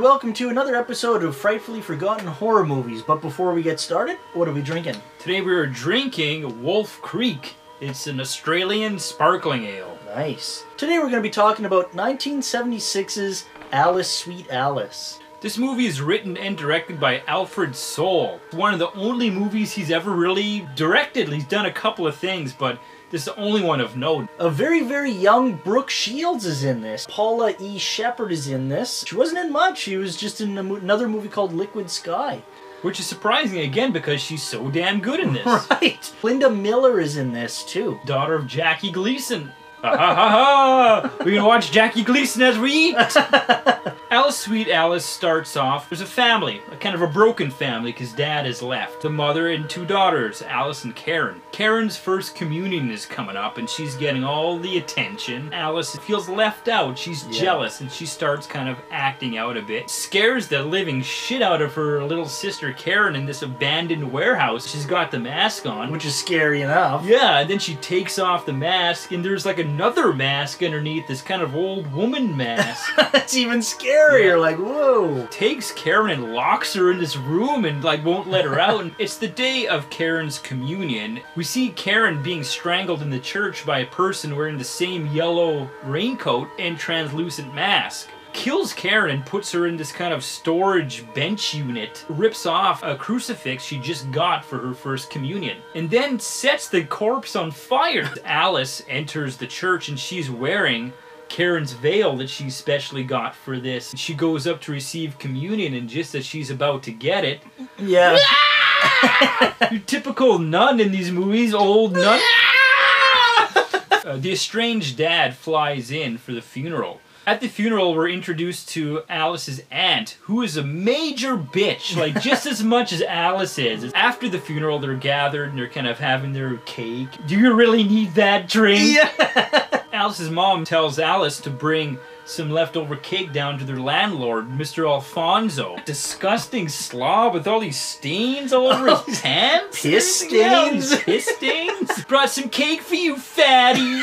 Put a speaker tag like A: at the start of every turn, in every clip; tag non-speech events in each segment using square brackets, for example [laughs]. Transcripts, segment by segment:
A: and welcome to another episode of Frightfully Forgotten Horror Movies. But before we get started, what are we drinking?
B: Today we are drinking Wolf Creek. It's an Australian sparkling ale.
A: Nice. Today we're going to be talking about 1976's Alice Sweet Alice.
B: This movie is written and directed by Alfred Sole. One of the only movies he's ever really directed. He's done a couple of things, but this is the only one of note.
A: A very, very young Brooke Shields is in this. Paula E. Sheppard is in this. She wasn't in much. She was just in another movie called Liquid Sky.
B: Which is surprising again because she's so damn good in this. [laughs]
A: Right. Linda Miller is in this too.
B: Daughter of Jackie Gleason. Ha ha ha ha! We're gonna watch Jackie Gleason as we eat! [laughs] Alice Sweet Alice starts off. There's a family, a kind of a broken family because dad has left. The mother and two daughters, Alice and Karen. Karen's first communion is coming up and she's getting all the attention. Alice feels left out. She's
A: Yeah.
B: jealous and she starts kind of acting out a bit. Scares the living shit out of her little sister Karen in this abandoned warehouse. She's got the mask on.
A: Which is scary enough.
B: Yeah, and then she takes off the mask, and there's like another mask underneath this kind of old woman [laughs] mask.
A: That's even scarier.
B: Yeah.
A: Like, whoa.
B: Takes Karen and locks her in this room and like won't let her out. And [laughs] it's the day of Karen's communion. We see Karen being strangled in the church by a person wearing the same yellow raincoat and translucent mask. Kills Karen and puts her in this kind of storage bench unit, rips off a crucifix she just got for her first communion, and then sets the corpse on fire. Alice enters the church and she's wearing Karen's veil that she specially got for this. She goes up to receive communion, and just as she's about to get it,
A: Yeah. [laughs]
B: your typical nun in these movies, old nun. [laughs] Uh, the estranged dad flies in for the funeral. At the funeral, we're introduced to Alice's aunt, who is a major bitch, like [laughs] just as much as Alice is. After the funeral, they're gathered and they're kind of having their cake. Do you really need that drink?
A: yeah.
B: Alice's mom tells Alice to bring some leftover cake down to their landlord, Mr. Alfonso. Disgusting slob with all these stains all over his [laughs] pants. and
A: Piss
B: everything. Yeah, all these
A: stains.
B: Piss stains. [laughs] Brought some cake for you, fatty.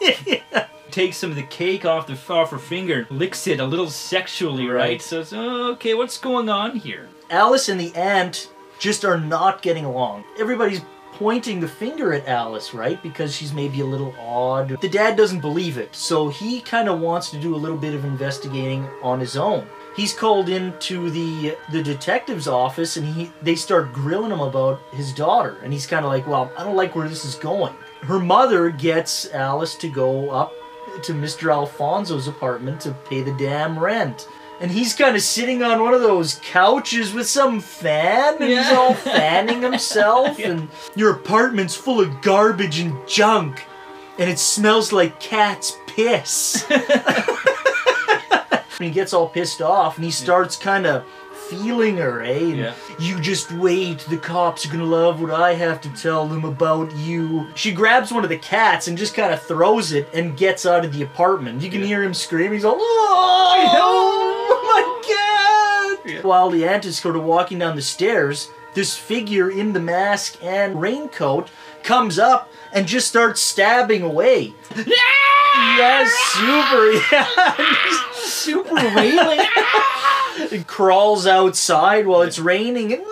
B: [laughs] Takes some of the cake off the off her finger, licks it a little sexually, right?
A: Right.
B: So it's okay. What's going on here?
A: Alice and the aunt just are not getting along. Everybody's pointing the finger at Alice, right? Because she's maybe a little odd. The dad doesn't believe it, so he kind of wants to do a little bit of investigating on his own. He's called into the the detective's office and he they start grilling him about his daughter and he's kind of like, "Well, I don't like where this is going." Her mother gets Alice to go up to Mr. Alfonso's apartment to pay the damn rent. And he's kind of sitting on one of those couches with some fan, and he's all fanning himself. [laughs] And your apartment's full of garbage and junk, and it smells like cat's piss. and [laughs] he gets all pissed off, and he starts kind of feeling her, eh? And
B: Yeah.
A: You just wait. The cops are gonna love what I have to tell them about you. She grabs one of the cats and just kind of throws it and gets out of the apartment. You can
B: Yeah.
A: hear him scream. He's all, oh god! While the aunt is sort of walking down the stairs, this figure in the mask and raincoat comes up and just starts stabbing away. yes, super, [laughs] yeah.
B: Super wailing.
A: It crawls outside while it's raining and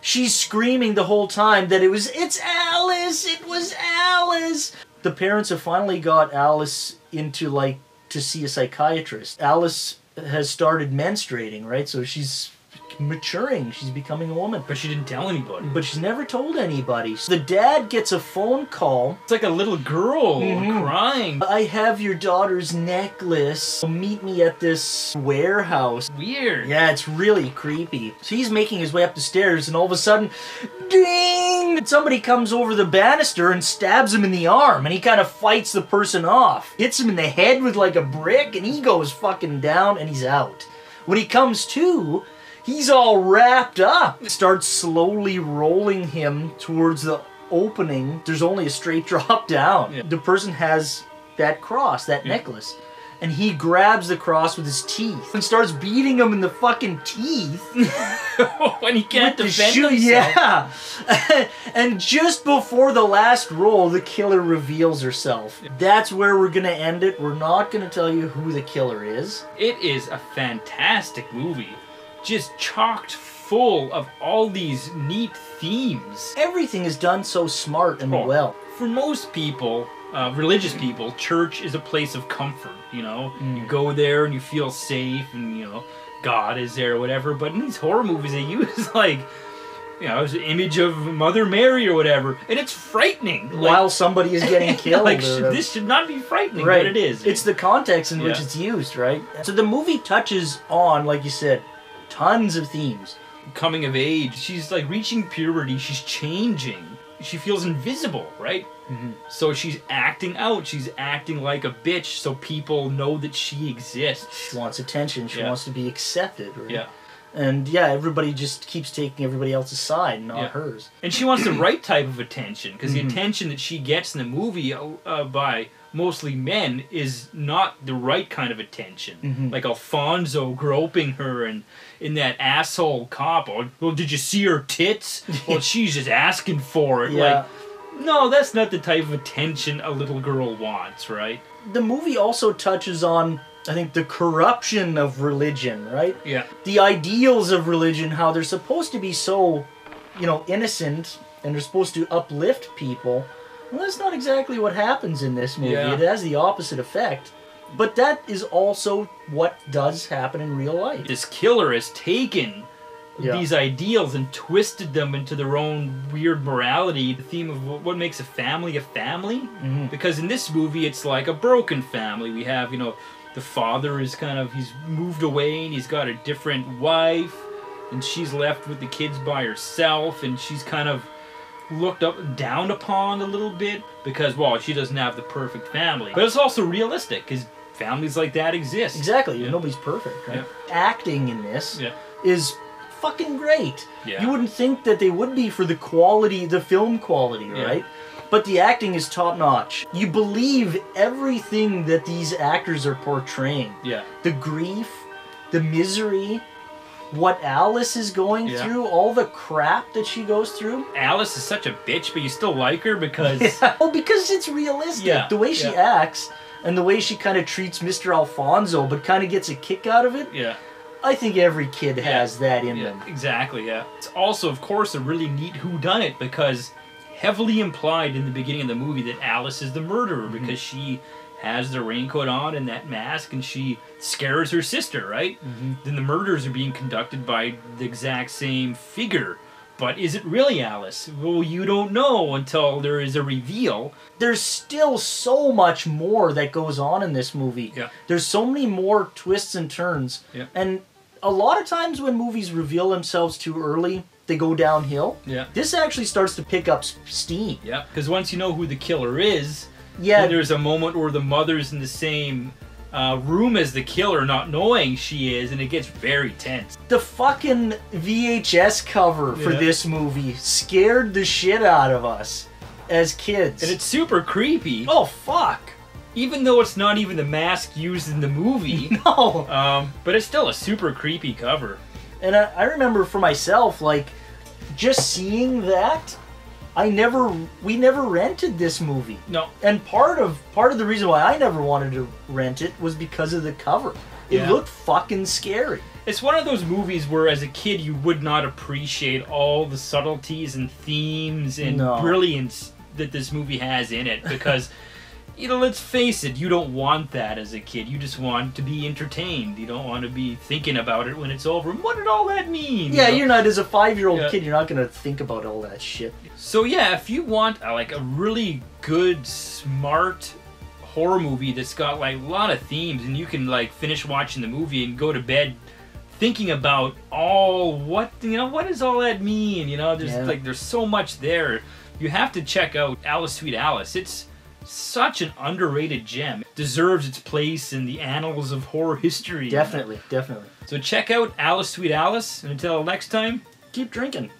A: she's screaming the whole time that it was it's Alice it was Alice the parents have finally got Alice into like to see a psychiatrist Alice has started menstruating right? So she's maturing she's becoming a woman
B: but she didn't tell anybody.
A: but she's never told anybody so the dad gets a phone call
B: It's like a little girl
A: Mhm.
B: crying.
A: I have your daughter's necklace. Meet me at this warehouse.
B: Weird.
A: Yeah, it's really creepy. So he's making his way up the stairs, and all of a sudden, ding! Somebody comes over the banister and stabs him in the arm, and he kind of fights the person off. Hits him in the head with like a brick, and he goes fucking down, and he's out. When he comes to, he's all wrapped up. Starts slowly rolling him towards the opening. There's only a straight [laughs] drop down.
B: Yeah.
A: The person has that cross, that necklace. and he grabs the cross with his teeth and starts beating him in the fucking teeth. [laughs]
B: when he can't
A: with the
B: defend himself.
A: Yeah. [laughs] and just before the last roll, the killer reveals herself. That's where we're gonna end it. We're not gonna tell you who the killer is.
B: It is a fantastic movie. Just chocked full of all these neat themes.
A: Everything is done so smart and
B: Oh.
A: well.
B: For most people, uh, religious people, church is a place of comfort. You know,
A: Mm.
B: you go there and you feel safe, and you know, God is there or whatever. But in these horror movies, they [laughs] use like, you know, it's an image of Mother Mary or whatever, and it's frightening. Like-
A: While somebody is getting [laughs] killed.
B: like sh- this should not be frightening,
A: right.
B: but it is.
A: It's the context in which it's used, right? So the movie touches on, like you said, tons of themes.
B: coming of age. She's like reaching puberty. She's changing. She feels invisible, right?
A: Mm-hmm.
B: So she's acting out. She's acting like a bitch, so people know that she exists.
A: She wants attention. She
B: Yeah.
A: wants to be accepted. Right?
B: Yeah,
A: And yeah, everybody just keeps taking everybody else's side, not
B: Yeah.
A: hers.
B: and she wants the right type of attention because
A: Mhm.
B: the attention that she gets in the movie uh, by mostly men is not the right kind of attention.
A: Mhm.
B: Like Alfonso groping her and in that asshole cop. Oh, well, did you see her tits? [laughs] well, she's just asking for it.
A: Yeah.
B: Like, no, that's not the type of attention a little girl wants, right?
A: the movie also touches on, I think, the corruption of religion, right?
B: Yeah.
A: The ideals of religion, how they're supposed to be so, you know, innocent and they're supposed to uplift people. Well, that's not exactly what happens in this movie.
B: Yeah.
A: It has the opposite effect. But that is also what does happen in real life.
B: This killer has taken
A: Yeah.
B: these ideals and twisted them into their own weird morality. The theme of what- makes a family a family.
A: Mhm.
B: Because in this movie, it's like a broken family. We have, you know, the father is kind of, he's moved away and he's got a different wife, and she's left with the kids by herself, and she's kind of looked up down upon a little bit because, well, she doesn't have the perfect family. But it's also realistic because families like that exist.
A: Exactly.
B: Yeah.
A: Nobody's perfect, right? Acting in this
B: Yeah.
A: is fucking great.
B: Yeah.
A: You wouldn't think that they would be for the quality, the film quality,
B: Yeah.
A: right? But the acting is top notch. You believe everything that these actors are portraying.
B: Yeah.
A: The grief, the misery, what Alice is going
B: Yeah.
A: through, all the crap that she goes through.
B: Alice is such a bitch, but you still like her because [laughs]
A: Oh, because it's realistic.
B: Yeah,
A: The way she
B: yeah.
A: acts and the way she kind of treats Mr. Alfonso, but kind of gets a kick out of it.
B: yeah,
A: I think every kid
B: Yeah.
A: has that in
B: yeah,
A: them.
B: exactly, yeah. It's also, of course, a really neat whodunit because heavily implied in the beginning of the movie that Alice is the murderer
A: Mm-hmm.
B: because she has the raincoat on and that mask and she scares her sister, right?
A: Mm-hmm.
B: Then the murders are being conducted by the exact same figure. But is it really Alice? Well, you don't know until there is a reveal.
A: There's still so much more that goes on in this movie.
B: Yeah.
A: There's so many more twists and turns.
B: Yeah.
A: And a lot of times when movies reveal themselves too early, they go downhill.
B: Yeah.
A: This actually starts to pick up steam.
B: Yeah, because once you know who the killer is,
A: Yeah,
B: then there's a moment where the mother's in the same uh, room as the killer, not knowing she is, and it gets very tense.
A: the fucking VHS cover for
B: Yeah.
A: this movie scared the shit out of us as kids.
B: And it's super creepy,
A: oh fuck.
B: even though it's not even the mask used in the movie. [laughs]
A: No.
B: um, but it's still a super creepy cover.
A: And I, I remember for myself, like, just seeing that, I never, we never rented this movie.
B: No,
A: And part of part of the reason why I never wanted to rent it was because of the cover. It
B: Yeah.
A: looked fucking scary.
B: it's one of those movies where, as a kid, you would not appreciate all the subtleties and themes and
A: No.
B: brilliance that this movie has in it because. [laughs] You know, let's face it, you don't want that as a kid. You just want to be entertained. You don't want to be thinking about it when it's over. What did all that mean?
A: Yeah,
B: You know?
A: you're not as a five year old
B: Yeah.
A: kid. You're not gonna think about all that shit.
B: So yeah, if you want uh, like a really good, smart horror movie that's got like a lot of themes, and you can like finish watching the movie and go to bed thinking about all what you know, what does all that mean? You know, there's
A: Yeah.
B: like there's so much there. You have to check out Alice Sweet Alice. It's such an underrated gem. Deserves its place in the annals of horror history.
A: Definitely, definitely.
B: So check out Alice Sweet Alice, and until next time,
A: Keep drinking.